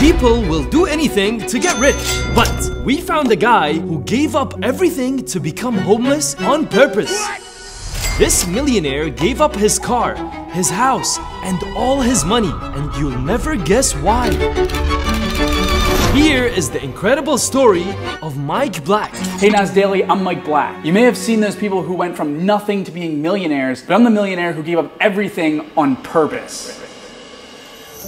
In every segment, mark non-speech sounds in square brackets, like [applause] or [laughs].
People will do anything to get rich. But we found a guy who gave up everything to become homeless on purpose. This millionaire gave up his car, his house, and all his money, and you'll never guess why. Here is the incredible story of Mike Black. Hey Nas Daily, I'm Mike Black. You may have seen those people who went from nothing to being millionaires, but I'm the millionaire who gave up everything on purpose.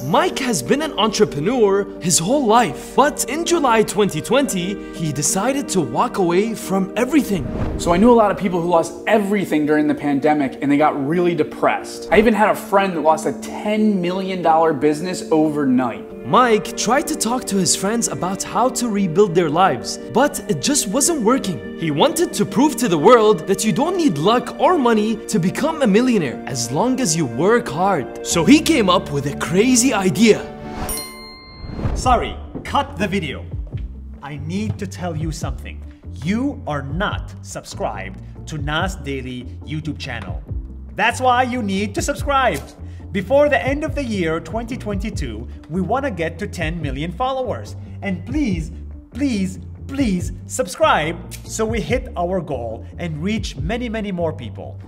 Mike has been an entrepreneur his whole life, but in July 2020, he decided to walk away from everything. So I knew a lot of people who lost everything during the pandemic and they got really depressed. I even had a friend that lost a $10 million business overnight. Mike tried to talk to his friends about how to rebuild their lives, but it just wasn't working. He wanted to prove to the world that you don't need luck or money to become a millionaire as long as you work hard. So he came up with a crazy idea. Sorry, cut the video. I need to tell you something. You are not subscribed to Nas Daily YouTube channel. That's why you need to subscribe. Before the end of the year 2022, we want to get to 10 million followers. And please, please, please subscribe so we hit our goal and reach many, many more people.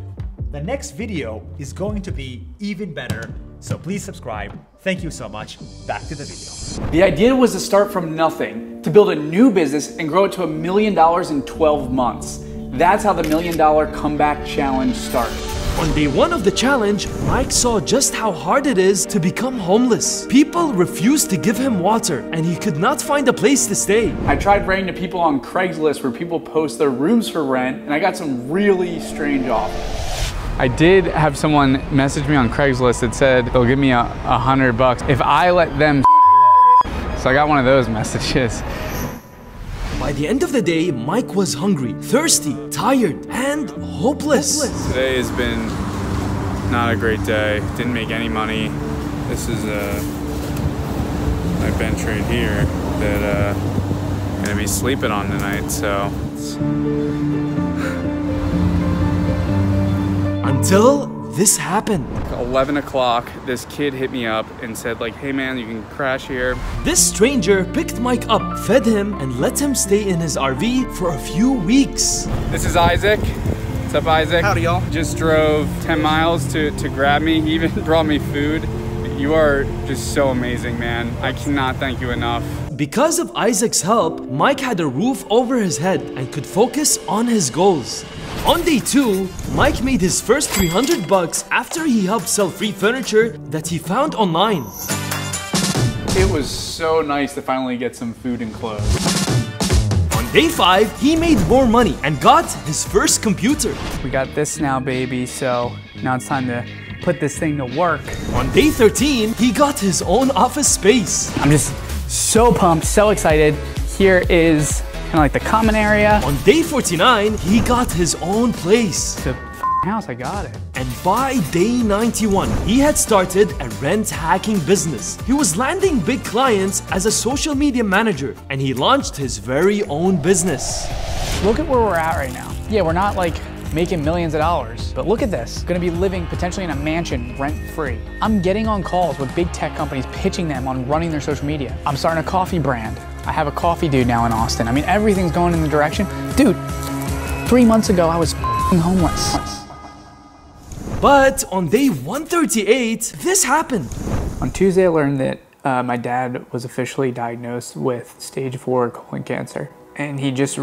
The next video is going to be even better, so please subscribe. Thank you so much. Back to the video. The idea was to start from nothing, to build a new business and grow it to a million dollars in 12 months. That's how the Million Dollar Comeback Challenge started. On day one of the challenge, Mike saw just how hard it is to become homeless. People refused to give him water, and he could not find a place to stay. I tried writing to people on Craigslist where people post their rooms for rent, and I got some really strange offers. I did have someone message me on Craigslist that said they'll give me a, a hundred bucks if I let them. [laughs] So I got one of those messages. By the end of the day, Mike was hungry, thirsty, tired, and hopeless. Today has been not a great day. Didn't make any money. This is uh, my bench right here that uh, I'm gonna be sleeping on tonight. So. Until this happened. 11 o'clock, this kid hit me up and said like, hey man, you can crash here. This stranger picked Mike up, fed him, and let him stay in his RV for a few weeks. This is Isaac. What's up, Isaac? Howdy, y'all. Just drove 10 miles to, to grab me. He even [laughs] brought me food. You are just so amazing, man. I cannot thank you enough. Because of Isaac's help, Mike had a roof over his head and could focus on his goals. On day two, Mike made his first 300 bucks after he helped sell free furniture that he found online. It was so nice to finally get some food and clothes. On day five, he made more money and got his first computer. We got this now, baby, so now it's time to put this thing to work. On day 13, he got his own office space. I'm just so pumped, so excited. Here is kind of like the common area. On day 49, he got his own place. The house, I got it. And by day 91, he had started a rent hacking business. He was landing big clients as a social media manager, and he launched his very own business. Look at where we're at right now. Yeah, we're not like making millions of dollars. But look at this, gonna be living potentially in a mansion rent free. I'm getting on calls with big tech companies pitching them on running their social media. I'm starting a coffee brand. I have a coffee dude now in Austin. I mean, everything's going in the direction. Dude, three months ago, I was homeless. But on day 138, this happened. On Tuesday, I learned that uh, my dad was officially diagnosed with stage four colon cancer. And he just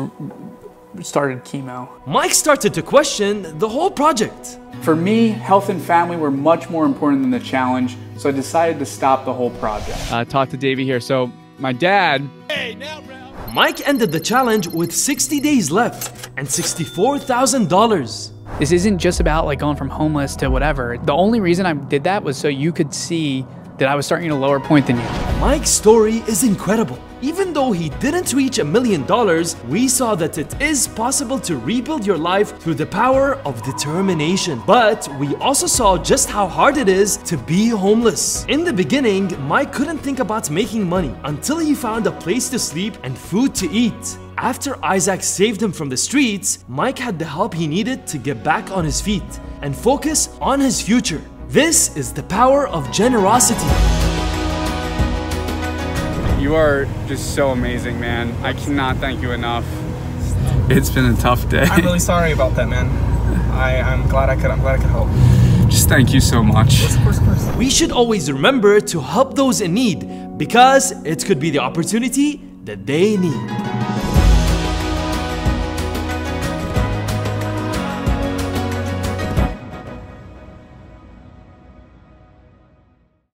started chemo. Mike started to question the whole project. For me, health and family were much more important than the challenge, so I decided to stop the whole project. Uh, talk to Davey here. So my dad. Hey, now, Mike ended the challenge with 60 days left and $64,000. This isn't just about like going from homeless to whatever. The only reason I did that was so you could see that I was starting at a lower point than you. Mike's story is incredible. Even though he didn't reach a million dollars, we saw that it is possible to rebuild your life through the power of determination. But we also saw just how hard it is to be homeless. In the beginning, Mike couldn't think about making money until he found a place to sleep and food to eat. After Isaac saved him from the streets, Mike had the help he needed to get back on his feet and focus on his future. This is the power of generosity. You are just so amazing, man. I cannot thank you enough. It's been a tough day. I'm really sorry about that, man. I, I'm glad I could. I'm glad I could help. Just thank you so much. Of course, of course. We should always remember to help those in need because it could be the opportunity that they need.